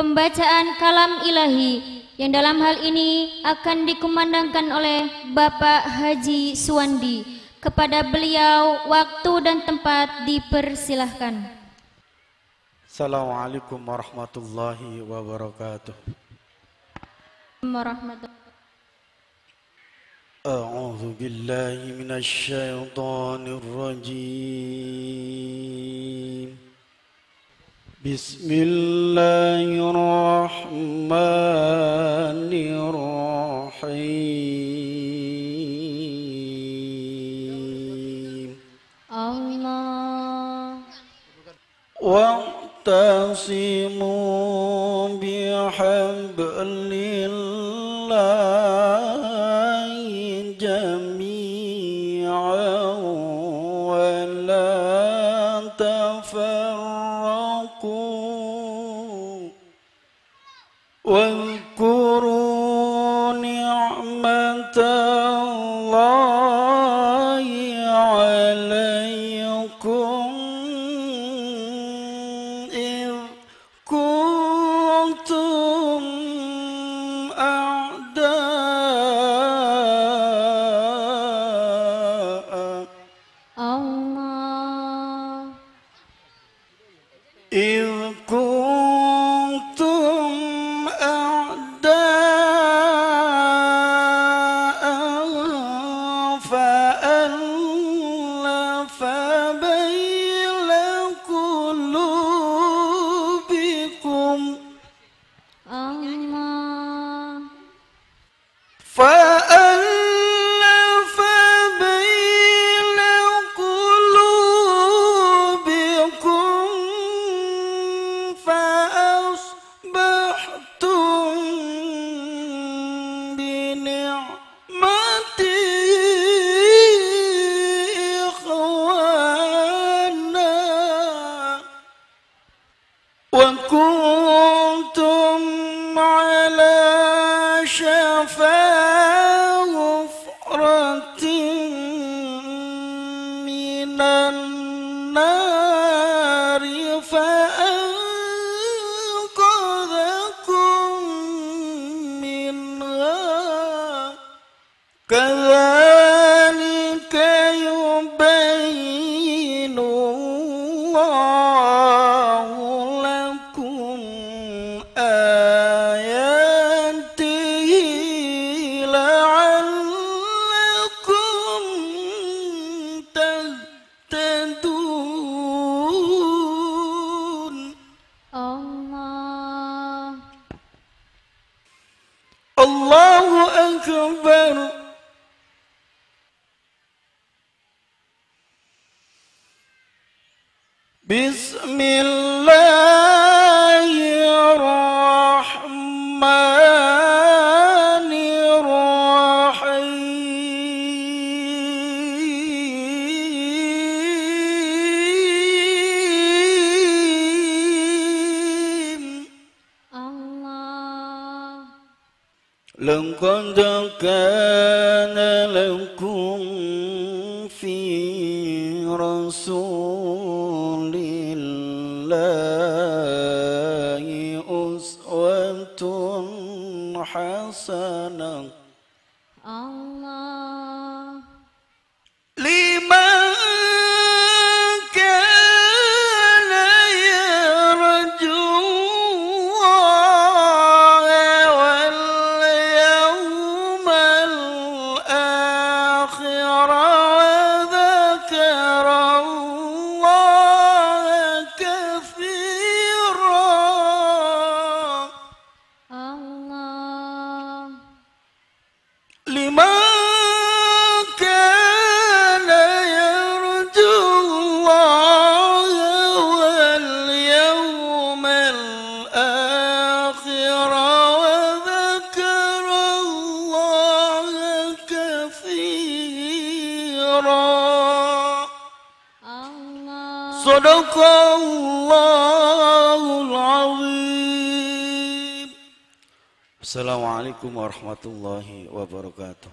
pembacaan kalam ilahi yang dalam hal ini akan dikumandangkan oleh Bapak Haji Suwandi. Kepada beliau waktu dan tempat dipersilahkan. Assalamualaikum warahmatullahi wabarakatuh. Warahmatullahi أعوذ بالله من الشيطان الرجيم بسم الله الرحمن الرحيم. Allah واعتصموا بحبل الله جميعا ولا تفرقوا واذكروا شفا غفرة من النار فأنقذكم أكبر بسم الله. لقد كان لكم في رسول الله أسوة حسنة. صدق الله العظيم. السلام عليكم ورحمة الله وبركاته.